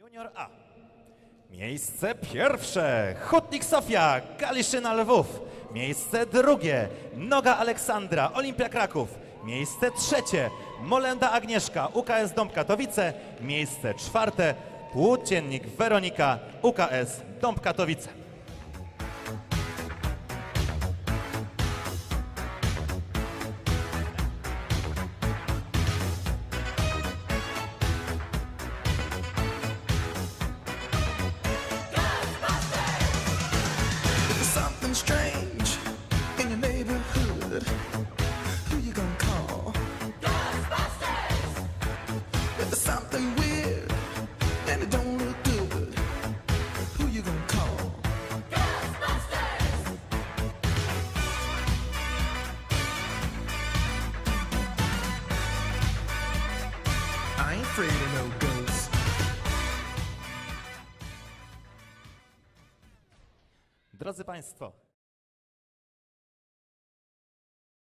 Junior A. Miejsce pierwsze. Hutnik Sofia, Kaliszyna Lwów. Miejsce drugie. Noga Aleksandra, Olimpia Kraków. Miejsce trzecie. Molenda Agnieszka, UKS Dąb Katowice. Miejsce czwarte. Płóciennik Weronika, UKS Dąb Katowice. Ain't afraid of no ghosts. Drodzy Państwo,